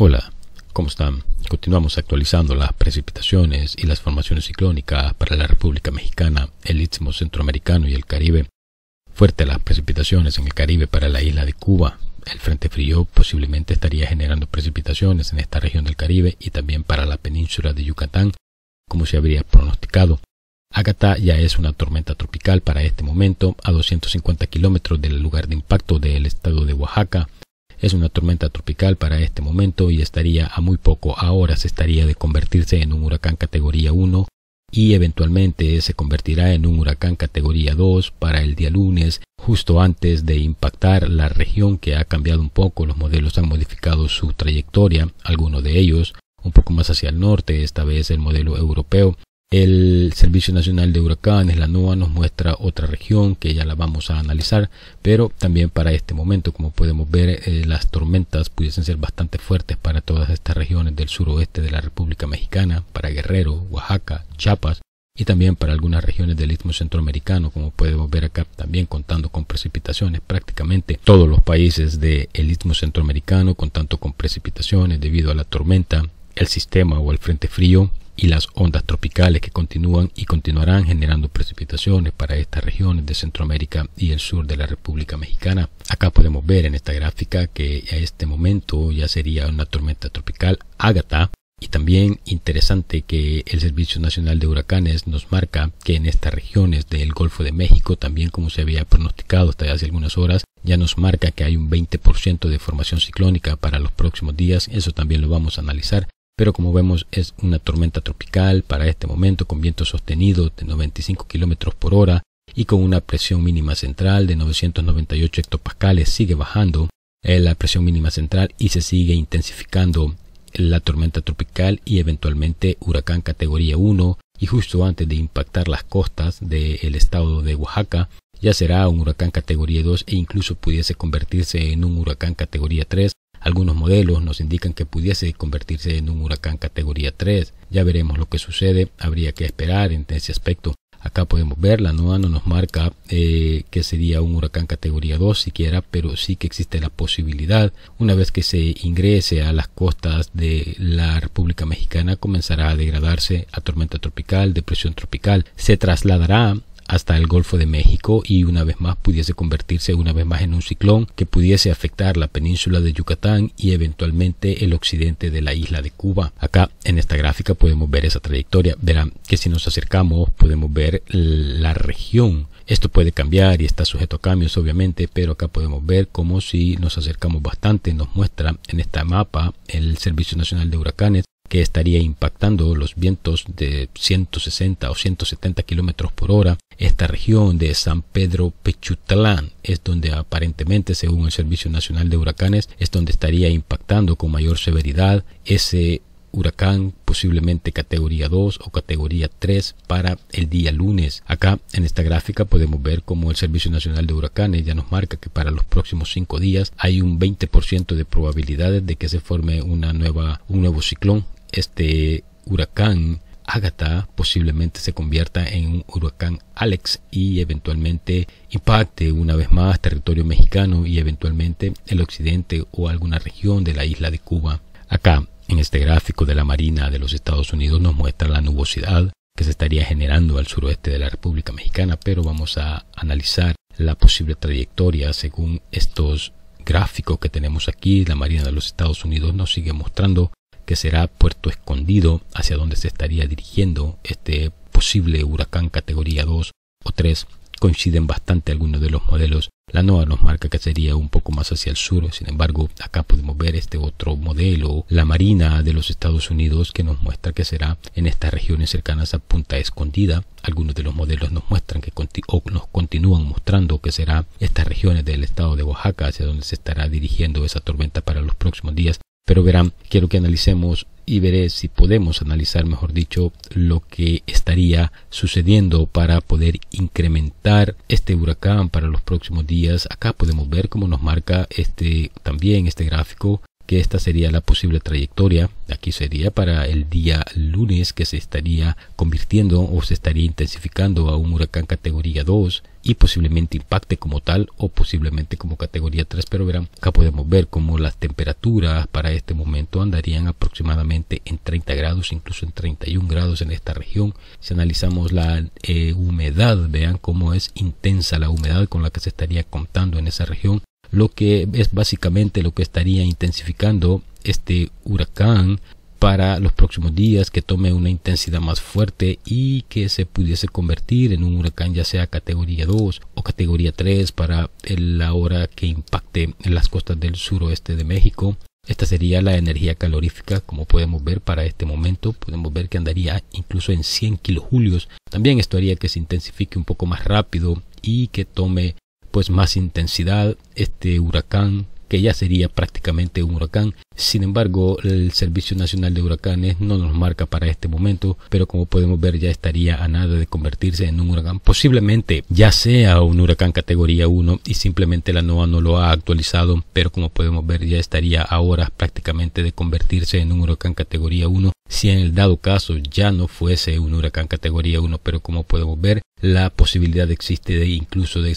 Hola, ¿cómo están? Continuamos actualizando las precipitaciones y las formaciones ciclónicas para la República Mexicana, el Istmo Centroamericano y el Caribe. Fuerte las precipitaciones en el Caribe para la isla de Cuba. El Frente Frío posiblemente estaría generando precipitaciones en esta región del Caribe y también para la península de Yucatán, como se habría pronosticado. Agatha ya es una tormenta tropical para este momento, a 250 kilómetros del lugar de impacto del estado de Oaxaca, es una tormenta tropical para este momento y estaría a muy poco a horas estaría de convertirse en un huracán categoría 1 y eventualmente se convertirá en un huracán categoría 2 para el día lunes, justo antes de impactar la región que ha cambiado un poco, los modelos han modificado su trayectoria, algunos de ellos un poco más hacia el norte, esta vez el modelo europeo el Servicio Nacional de Huracanes, la NOAA, nos muestra otra región que ya la vamos a analizar, pero también para este momento, como podemos ver, eh, las tormentas pudiesen ser bastante fuertes para todas estas regiones del suroeste de la República Mexicana, para Guerrero, Oaxaca, Chiapas y también para algunas regiones del Istmo Centroamericano, como podemos ver acá, también contando con precipitaciones, prácticamente todos los países del Istmo Centroamericano contando con precipitaciones debido a la tormenta, el sistema o el frente frío y las ondas tropicales que continúan y continuarán generando precipitaciones para estas regiones de Centroamérica y el sur de la República Mexicana. Acá podemos ver en esta gráfica que a este momento ya sería una tormenta tropical Ágata y también interesante que el Servicio Nacional de Huracanes nos marca que en estas regiones del Golfo de México, también como se había pronosticado hasta hace algunas horas, ya nos marca que hay un 20% de formación ciclónica para los próximos días. Eso también lo vamos a analizar pero como vemos es una tormenta tropical para este momento con viento sostenido de 95 km por hora y con una presión mínima central de 998 hectopascales sigue bajando eh, la presión mínima central y se sigue intensificando la tormenta tropical y eventualmente huracán categoría 1 y justo antes de impactar las costas del estado de Oaxaca ya será un huracán categoría 2 e incluso pudiese convertirse en un huracán categoría 3 algunos modelos nos indican que pudiese convertirse en un huracán categoría 3. Ya veremos lo que sucede. Habría que esperar en ese aspecto. Acá podemos ver, la NOAA no nos marca eh, que sería un huracán categoría 2 siquiera, pero sí que existe la posibilidad. Una vez que se ingrese a las costas de la República Mexicana, comenzará a degradarse a tormenta tropical, depresión tropical. Se trasladará hasta el Golfo de México y una vez más pudiese convertirse una vez más en un ciclón que pudiese afectar la península de Yucatán y eventualmente el occidente de la isla de Cuba. Acá en esta gráfica podemos ver esa trayectoria. Verán que si nos acercamos podemos ver la región esto puede cambiar y está sujeto a cambios obviamente, pero acá podemos ver como si nos acercamos bastante nos muestra en este mapa el Servicio Nacional de Huracanes que estaría impactando los vientos de 160 o 170 kilómetros por hora. Esta región de San Pedro Pechutlán es donde aparentemente, según el Servicio Nacional de Huracanes, es donde estaría impactando con mayor severidad ese huracán posiblemente categoría 2 o categoría 3 para el día lunes. Acá en esta gráfica podemos ver cómo el Servicio Nacional de Huracanes ya nos marca que para los próximos 5 días hay un 20% de probabilidades de que se forme una nueva, un nuevo ciclón este huracán Agatha posiblemente se convierta en un huracán Alex y eventualmente impacte una vez más territorio mexicano y eventualmente el occidente o alguna región de la isla de Cuba. Acá, en este gráfico de la Marina de los Estados Unidos nos muestra la nubosidad que se estaría generando al suroeste de la República Mexicana, pero vamos a analizar la posible trayectoria según estos gráficos que tenemos aquí. La Marina de los Estados Unidos nos sigue mostrando que será Puerto Escondido, hacia donde se estaría dirigiendo este posible huracán categoría 2 o 3. Coinciden bastante algunos de los modelos. La NOAA nos marca que sería un poco más hacia el sur, sin embargo, acá podemos ver este otro modelo, la Marina de los Estados Unidos, que nos muestra que será en estas regiones cercanas a Punta Escondida. Algunos de los modelos nos muestran que o nos continúan mostrando que será estas regiones del estado de Oaxaca, hacia donde se estará dirigiendo esa tormenta para los próximos días. Pero verán, quiero que analicemos y veré si podemos analizar, mejor dicho, lo que estaría sucediendo para poder incrementar este huracán para los próximos días. Acá podemos ver cómo nos marca este también este gráfico que esta sería la posible trayectoria. Aquí sería para el día lunes que se estaría convirtiendo o se estaría intensificando a un huracán categoría 2 y posiblemente impacte como tal o posiblemente como categoría 3 pero verán acá podemos ver como las temperaturas para este momento andarían aproximadamente en 30 grados incluso en 31 grados en esta región si analizamos la eh, humedad vean cómo es intensa la humedad con la que se estaría contando en esa región lo que es básicamente lo que estaría intensificando este huracán para los próximos días, que tome una intensidad más fuerte y que se pudiese convertir en un huracán ya sea categoría 2 o categoría 3 para la hora que impacte en las costas del suroeste de México. Esta sería la energía calorífica, como podemos ver para este momento. Podemos ver que andaría incluso en 100 kilojulios. También esto haría que se intensifique un poco más rápido y que tome pues más intensidad este huracán que ya sería prácticamente un huracán. Sin embargo, el Servicio Nacional de Huracanes no nos marca para este momento, pero como podemos ver ya estaría a nada de convertirse en un huracán. Posiblemente ya sea un huracán categoría 1 y simplemente la NOAA no lo ha actualizado, pero como podemos ver ya estaría ahora prácticamente de convertirse en un huracán categoría 1 si en el dado caso ya no fuese un huracán categoría 1, pero como podemos ver, la posibilidad existe de incluso de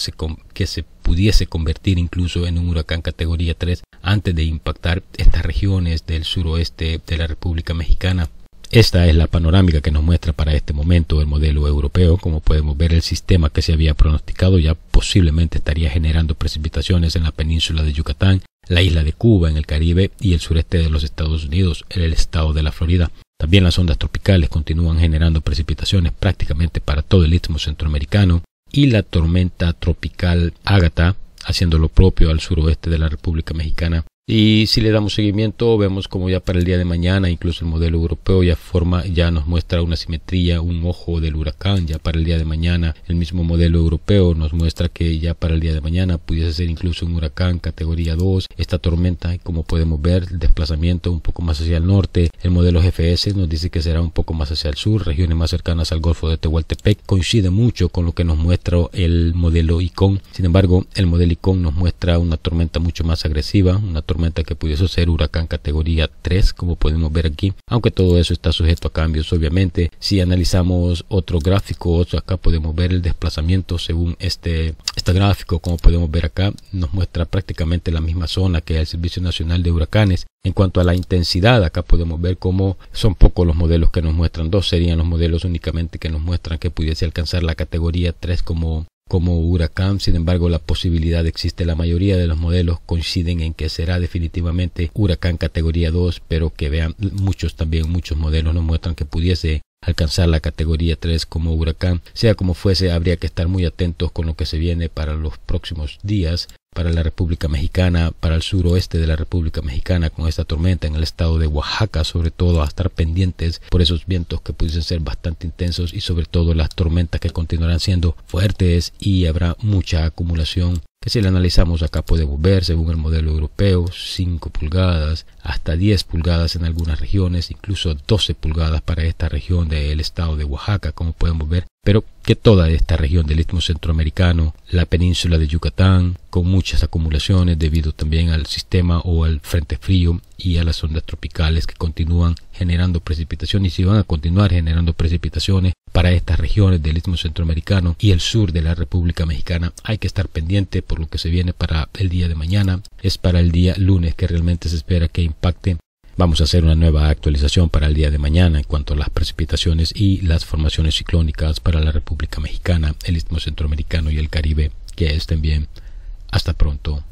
que se pudiese convertir incluso en un huracán categoría 3 antes de impactar estas regiones del suroeste de la República Mexicana. Esta es la panorámica que nos muestra para este momento el modelo europeo. Como podemos ver, el sistema que se había pronosticado ya posiblemente estaría generando precipitaciones en la península de Yucatán, la isla de Cuba en el Caribe y el sureste de los Estados Unidos, en el estado de la Florida. También las ondas tropicales continúan generando precipitaciones prácticamente para todo el istmo centroamericano y la tormenta tropical Ágata, haciendo lo propio al suroeste de la República Mexicana, y si le damos seguimiento, vemos como ya para el día de mañana, incluso el modelo europeo ya forma, ya nos muestra una simetría, un ojo del huracán. Ya para el día de mañana, el mismo modelo europeo nos muestra que ya para el día de mañana pudiese ser incluso un huracán categoría 2. Esta tormenta, como podemos ver, el desplazamiento un poco más hacia el norte. El modelo GFS nos dice que será un poco más hacia el sur, regiones más cercanas al Golfo de Tehuantepec. Coincide mucho con lo que nos muestra el modelo ICON. Sin embargo, el modelo ICON nos muestra una tormenta mucho más agresiva, una tormenta que pudiese ser huracán categoría 3, como podemos ver aquí, aunque todo eso está sujeto a cambios, obviamente. Si analizamos otro gráfico, acá podemos ver el desplazamiento según este, este gráfico, como podemos ver acá, nos muestra prácticamente la misma zona que el Servicio Nacional de Huracanes. En cuanto a la intensidad, acá podemos ver cómo son pocos los modelos que nos muestran. Dos serían los modelos únicamente que nos muestran que pudiese alcanzar la categoría 3 como como huracán, sin embargo la posibilidad existe, la mayoría de los modelos coinciden en que será definitivamente huracán categoría 2, pero que vean muchos también, muchos modelos nos muestran que pudiese alcanzar la categoría 3 como huracán. Sea como fuese, habría que estar muy atentos con lo que se viene para los próximos días para la República Mexicana, para el suroeste de la República Mexicana con esta tormenta en el estado de Oaxaca, sobre todo a estar pendientes por esos vientos que pudiesen ser bastante intensos y sobre todo las tormentas que continuarán siendo fuertes y habrá mucha acumulación que si la analizamos acá podemos ver según el modelo europeo 5 pulgadas hasta 10 pulgadas en algunas regiones incluso 12 pulgadas para esta región del estado de Oaxaca como podemos ver pero que toda esta región del istmo centroamericano la península de Yucatán con muchas acumulaciones debido también al sistema o al frente frío y a las ondas tropicales que continúan generando precipitaciones y van a continuar generando precipitaciones para estas regiones del istmo centroamericano y el sur de la República Mexicana. Hay que estar pendiente por lo que se viene para el día de mañana. Es para el día lunes que realmente se espera que impacte. Vamos a hacer una nueva actualización para el día de mañana en cuanto a las precipitaciones y las formaciones ciclónicas para la República Mexicana, el istmo centroamericano y el Caribe. Que estén bien. Hasta pronto.